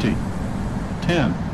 20, 10,